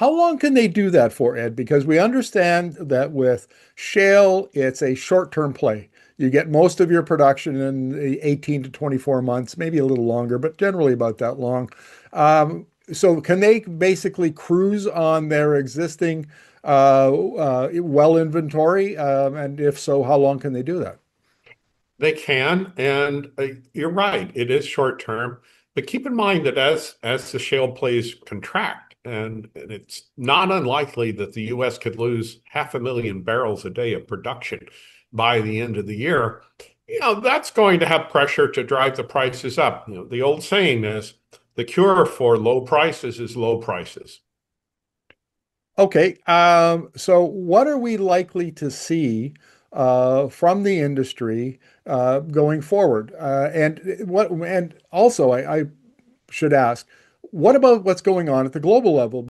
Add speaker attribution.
Speaker 1: How long can they do that for, Ed? Because we understand that with shale, it's a short-term play. You get most of your production in the 18 to 24 months, maybe a little longer, but generally about that long. Um, so can they basically cruise on their existing uh, uh, well inventory? Um, and if so, how long can they do that?
Speaker 2: They can. And uh, you're right, it is short-term. But keep in mind that as the shale plays contract, and it's not unlikely that the U.S. could lose 500,000 barrels a day of production by the end of the year, you know, that's going to have pressure to drive the prices up. The old saying is, the cure for low prices is low prices.
Speaker 1: Okay. Um, so what are we likely to see from the industry uh, going forward? Uh, And what and also, I should ask, what about what's going on at the global level?